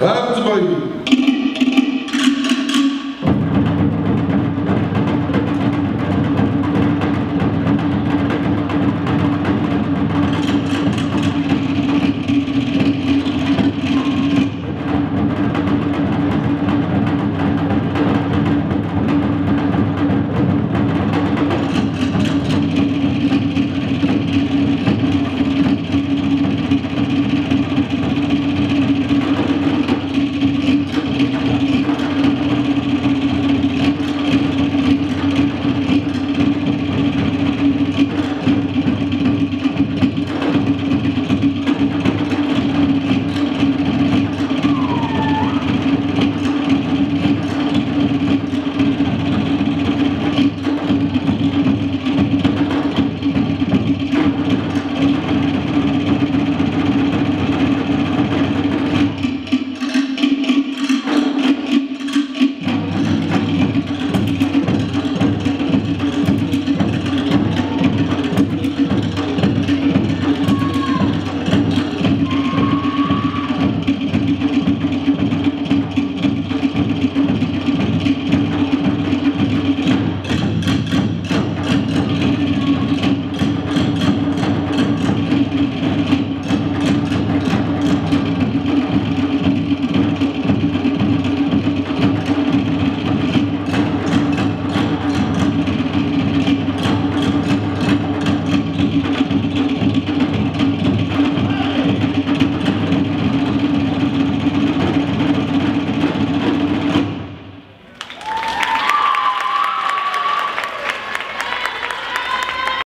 Haben Sie mal.